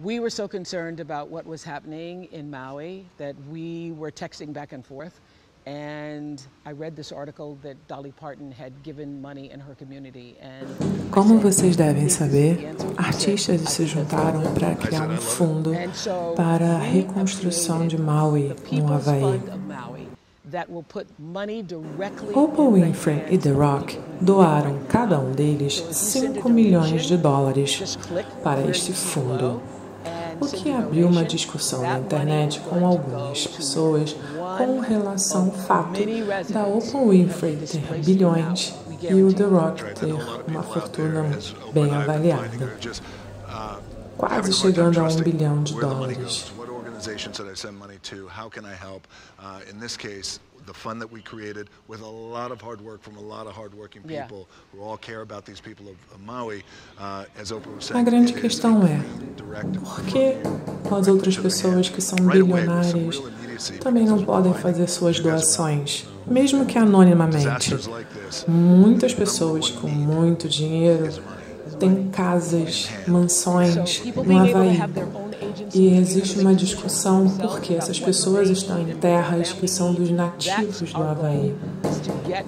we were so concerned about what was happening in Maui that we were texting back and forth. And I read this article that Dolly Parton had given money in her community. And Como vocês devem saber, artistas se juntaram para criar um fundo para a reconstrução de Maui, no Havaí. Oprah Winfrey e The Rock doaram cada um deles 5 milhões de dólares para este fundo, o que abriu uma discussão na internet com algumas pessoas com relação ao fato da Oprah Winfrey ter bilhões e o The Rock ter uma fortuna bem avaliada, quase chegando a um bilhão de dólares. The fund that we created with a lot of hard work from a lot of hardworking people yeah. who all care about these people of, of Maui. Uh, as Oprah was saying, a grande questão é por que as outras pessoas que são bilionárias também não podem fazer suas doações, mesmo que anonimamente. Muitas pessoas com muito dinheiro têm casas, mansões no Havaí. e existe uma discussão porque essas pessoas estão em terras que são dos nativos do Havaí.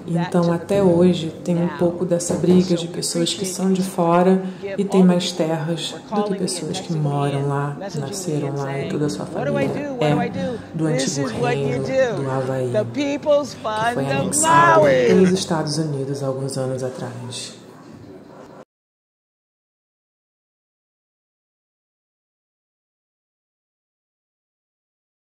Então, até hoje, tem um pouco dessa briga de pessoas que são de fora e têm mais terras do que pessoas que moram lá, nasceram lá e toda a sua família é do antigo reino do. Havaí, que foi anexado pelos Estados Unidos alguns anos atrás.